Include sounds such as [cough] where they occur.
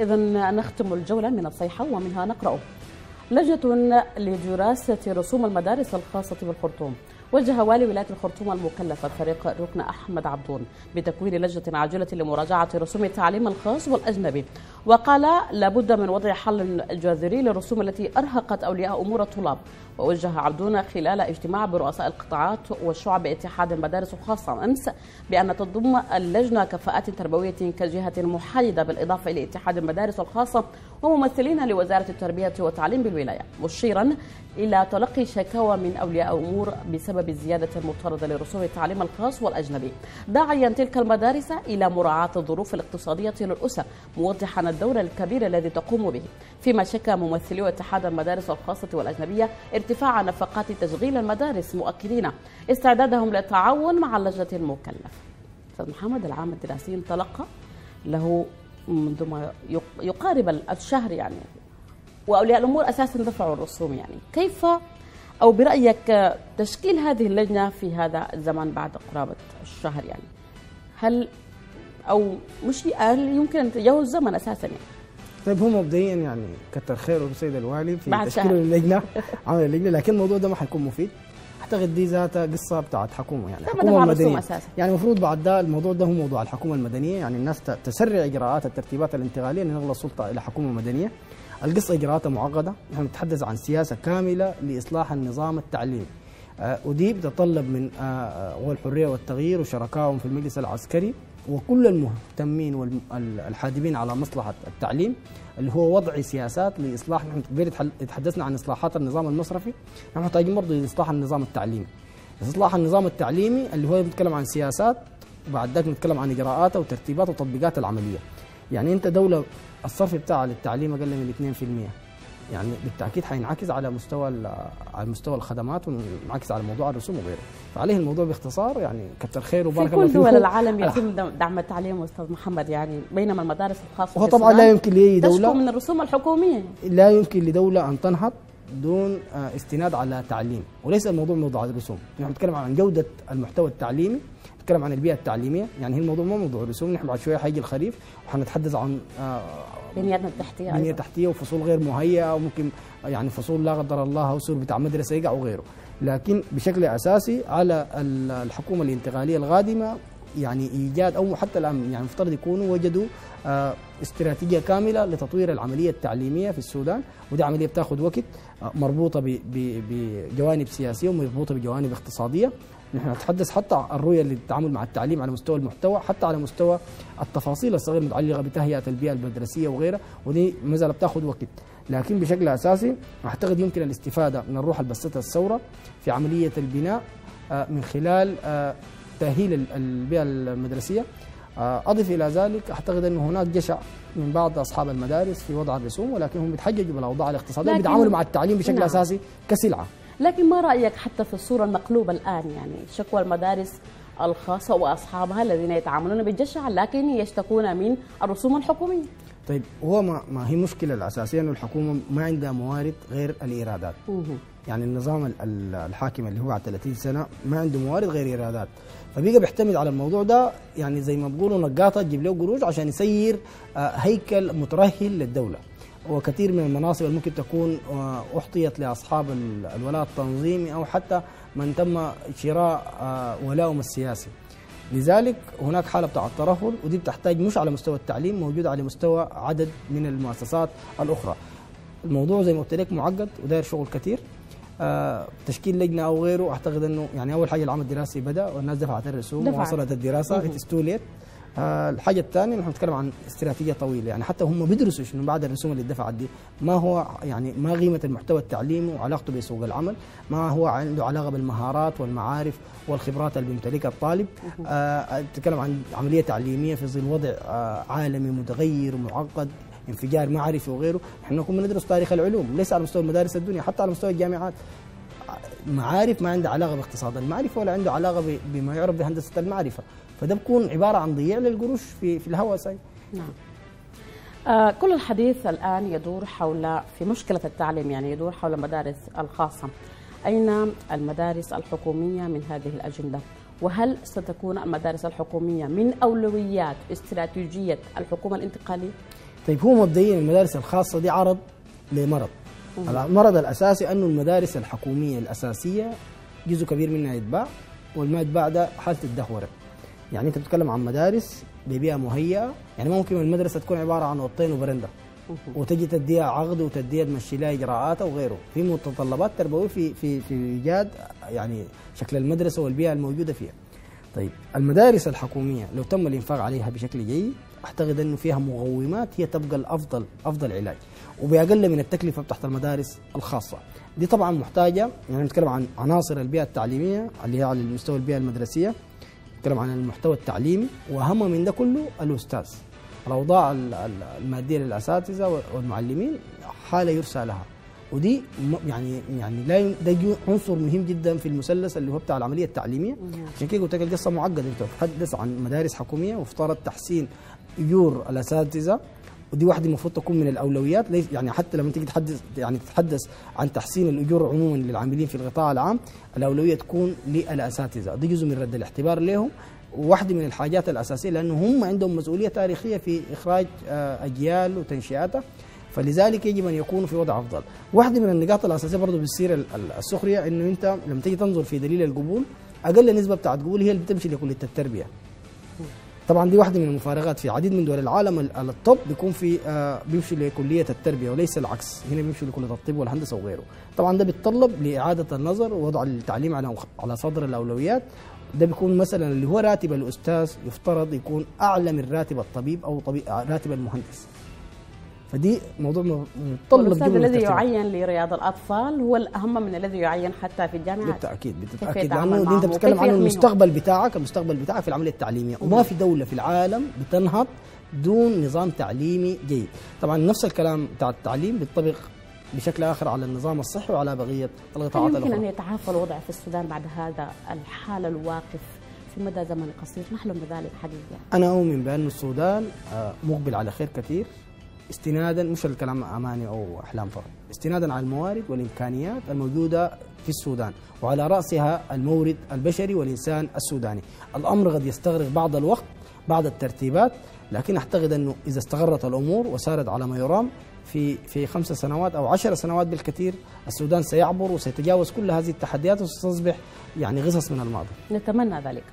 إذا نختم الجولة من الصيحة ومنها نقرأ. لجنة لدراسة رسوم المدارس الخاصة بالخرطوم. وجه والي ولاية الخرطوم المكلف الفريق ركن أحمد عبدون بتكوين لجنة عاجلة لمراجعة رسوم التعليم الخاص والأجنبي. وقال لابد من وضع حل جذري للرسوم التي أرهقت أولياء أمور الطلاب. ووجه عبدون خلال اجتماع برؤساء القطاعات والشعب اتحاد المدارس الخاصة أمس بأن تضم اللجنة كفاءات تربوية كجهة محايدة بالإضافة إلى اتحاد المدارس الخاصة وممثلين لوزارة التربية والتعليم بالولاية. مشيرا إلى تلقي شكاوى من أولياء أمور بسبب الزيادة المضطردة لرسوم التعليم الخاص والأجنبي. داعيا تلك المدارس إلى مراعاة الظروف الاقتصادية للأسر موضحا الدور الكبير الذي تقوم به. فيما شكى ممثلي اتحاد المدارس الخاصة والأجنبية ارتفاع نفقات تشغيل المدارس مؤكدين. استعدادهم للتعاون مع اللجنة المكلفة. أستاذ محمد العام الدراسي انطلق له منذ ما يقارب الشهر يعني. وأولياء الأمور أساسا دفعوا الرسوم يعني. كيف أو برأيك تشكيل هذه اللجنة في هذا الزمان بعد قرابة الشهر يعني؟ هل أو مش هل يمكن أن تجاوز الزمن أساسا يعني. طيب هو مبدئيا يعني كتر خيره السيد الوالي في تشكيل اللجنه [laughs] عمل اللجنة لكن الموضوع ده ما حيكون مفيد. أعتقد دي ذاتها قصة بتاعت حكومة يعني حكومة مدنية. أساسا. يعني المفروض بعد ده الموضوع ده هو موضوع الحكومة المدنية. يعني الناس تسرع إجراءات الترتيبات الانتقالية لنقل السلطة إلى حكومة مدنية. القصة إجراءاتها معقدة. نحن نتحدث عن سياسة كاملة لإصلاح النظام التعليمي. آه ودي بتتطلب من آه, آه، والحرية والتغيير وشركائهم في المجلس العسكري. وكل المهتمين والحادمين على مصلحة التعليم اللي هو وضع سياسات لإصلاح. نحن تحدثنا عن إصلاحات النظام المصرفي نحن محتاجين برضه إصلاح النظام التعليمي. إصلاح النظام التعليمي اللي هو بيتكلم عن سياسات وبعد ذلك نتكلم عن إجراءات وترتيبات وتطبيقات العملية. يعني أنت دولة الصرف بتاعها للتعليم أقل من 2% يعني بالتأكيد حينعكس على مستوى على مستوى الخدمات وينعكس على موضوع الرسوم وغيره. فعليه الموضوع باختصار يعني كتر خير وبارك الله فيكم. في كل دول العالم يتم دعم التعليم أستاذ محمد يعني بينما المدارس الخاصة وهو طبعا لا يمكن لأي دولة من الرسوم الحكومية. لا يمكن لدولة أن تنهض دون آه، استناد على تعليم. وليس الموضوع موضوع الرسوم. نحن نتكلم عن جودة المحتوى التعليمي نتكلم عن البيئة التعليمية. يعني هي الموضوع مو موضوع رسوم نحن بعد شوية حيجي الخريف وحنتحدث عن بنيتنا التحتيه بنية تحتية وفصول غير مهيئة وممكن يعني فصول لا قدر الله اوسر بتاع مدرسة يقع وغيره. لكن بشكل أساسي على الحكومة الانتقالية القادمة يعني إيجاد أو حتى الآن يعني مفترض يكونوا وجدوا آه، استراتيجية كاملة لتطوير العملية التعليمية في السودان. ودي عملية بتاخذ وقت آه، مربوطة بجوانب سياسية ومربوطة بجوانب اقتصادية. نحن نتحدث حتى الرؤية للتعامل مع التعليم على مستوى المحتوى حتى على مستوى التفاصيل الصغيرة المتعلقة بتهيئة البيئة المدرسية وغيرها. ودي ما زالت بتاخذ وقت. لكن بشكل أساسي أعتقد يمكن الاستفادة من الروح البسيطة الثورة في عملية البناء آه، من خلال تأهيل البيئة المدرسية. آه، أضف إلى ذلك أعتقد أن هناك جشع من بعض أصحاب المدارس في وضع الرسوم ولكن هم بيتحججوا بالأوضاع الاقتصادية وبيتعاملوا مع التعليم بشكل نعم. أساسي كسلعة. لكن ما رأيك حتى في الصورة المقلوبة الآن؟ يعني شكوى المدارس الخاصة وأصحابها الذين يتعاملون بالجشع لكن يشتكون من الرسوم الحكومية. طيب هو ما, ما هي المشكلة الأساسية إنه الحكومة ما عندها موارد غير الإيرادات. يعني النظام الحاكم اللي هو على 30 سنة ما عنده موارد غير إيرادات. فبيقى بيعتمد على الموضوع ده يعني زي ما بيقولوا نقاطة تجيب له قروش عشان يسير آه، هيكل مترهل للدولة. وكثير من المناصب اللي ممكن تكون آه، أحطيت لأصحاب الولاء التنظيمي أو حتى من تم شراء آه، ولاؤهم السياسي. لذلك هناك حالة بتاع الترهل ودي بتحتاج مش على مستوى التعليم موجوده على مستوى عدد من المؤسسات الأخرى. الموضوع زي ما قلت لك معقد وداير شغل كثير. آه تشكيل لجنة أو غيره أعتقد إنه يعني أول حاجة العام الدراسي بدأ والناس دفعت الرسوم ووصلت الدراسة it's too late الحاجة الثانية نحن نتكلم عن استراتيجية طويلة. يعني حتى هم بيدرسوا شنو بعد الرسوم اللي دفعت دي ما هو يعني ما قيمة المحتوى التعليمي وعلاقته بسوق العمل ما هو عنده علاقة بالمهارات والمعارف والخبرات اللي بيمتلكها الطالب. آه تتكلم عن عملية تعليمية في ظل وضع آه عالمي متغير ومعقد انفجار معرفي وغيره. إحنا كنا ندرس تاريخ العلوم ليس على مستوى مدارس الدنيا حتى على مستوى الجامعات. معارف ما عندها علاقة باقتصاد المعرفة ولا عنده علاقة بما يعرف بهندسة المعرفة. فده بكون عبارة عن ضياع للقروش في في الهواء ساي. نعم. آه كل الحديث الآن يدور حول في مشكلة التعليم يعني يدور حول المدارس الخاصة. أين المدارس الحكومية من هذه الأجندة؟ وهل ستكون المدارس الحكومية من أولويات استراتيجية الحكومة الانتقالية؟ طيب هو مبدئيا المدارس الخاصة دي عرض لمرض. المرض الأساسي أنه المدارس الحكومية الأساسية جزء كبير منها يتباع والما يتباع ده حالة الدهورة. يعني انت بتتكلم عن مدارس ببيئة مهيئة يعني ممكن المدرسة تكون عبارة عن أوضتين وبرندة وتجي تديها عقد وتديها تمشي لها اجراءاتها وغيره في متطلبات تربويه في في في إيجاد يعني شكل المدرسة والبيئة الموجودة فيها. طيب المدارس الحكومية لو تم الإنفاق عليها بشكل جيد أعتقد إنه فيها مقومات هي تبقى الأفضل أفضل علاج. وبأقل من التكلفة بتاعت المدارس الخاصة. دي طبعا محتاجة يعني نتكلم عن عناصر البيئة التعليمية اللي هي على المستوى البيئة المدرسية. نتكلم عن المحتوى التعليمي وأهم من ده كله الأستاذ الاوضاع ال- ال- المادية للأساتذة والمعلمين حالة يرسى لها. ودي يعني يعني لا ده عنصر مهم جدا في المثلث اللي هو بتاع العملية التعليمية. عشان كده قلت لك القصة معقدة أنت بتتحدث عن مدارس حكومية وافترض تحسين اجور الأساتذة ودي واحدة المفروض تكون من الأولويات ليس يعني حتى لما تيجي تحدث يعني تتحدث عن تحسين الأجور عموما للعاملين في القطاع العام الأولوية تكون للأساتذة دي جزء من رد الاعتبار لهم وواحده من الحاجات الأساسية لأنه هم عندهم مسؤولية تاريخية في إخراج آه، أجيال وتنشئاتها فلذلك يجب أن يكونوا في وضع أفضل. واحدة من النقاط الأساسية برضه بتصير ال- ال- السخرية إنه أنت لما تيجي تنظر في دليل القبول أقل نسبة بتاعت قبول هي اللي بتمشي لكليه التربية. طبعا دي واحدة من المفارقات. في عديد من دول العالم ال- الطب بيكون في آه بيمشي لكلية التربية وليس العكس. هنا بيمشي لكلية الطب والهندسة وغيره. طبعا ده بيتطلب لإعادة النظر ووضع التعليم على على صدر الأولويات. ده بيكون مثلا اللي هو راتب الأستاذ يفترض يكون أعلى من راتب الطبيب أو طبيب راتب المهندس. فدي موضوع متطلب جدا الذي للترتيب. يعين لرياض الأطفال هو الأهم من الذي يعين حتى في الجامعات. بالتأكيد بالتأكيد لأنه أنت بتتكلم عن؟ المستقبل بتاعك المستقبل بتاعك في العملية التعليمية. وما في دولة في العالم بتنهض دون نظام تعليمي جيد. طبعا نفس الكلام بتاع التعليم بيطبق بشكل آخر على النظام الصحي وعلى بقية القطاعات يمكن أن الاخرى يتعافى الوضع في السودان بعد هذا الحال الواقف في مدى زمن قصير؟ نحلم بذلك حقيقة. أنا أؤمن بأن السودان آه، مقبل على خير كثير. استنادا مش الكلام أماني أو أحلام فقط استنادا على الموارد والإمكانيات الموجودة في السودان وعلى رأسها المورد البشري والإنسان السوداني. الأمر قد يستغرق بعض الوقت بعض الترتيبات لكن أعتقد أنه إذا استقرت الأمور وسارت على ما يرام في في خمس سنوات أو عشر سنوات بالكثير السودان سيعبر وسيتجاوز كل هذه التحديات وستصبح يعني غصص من الماضي. نتمنى ذلك.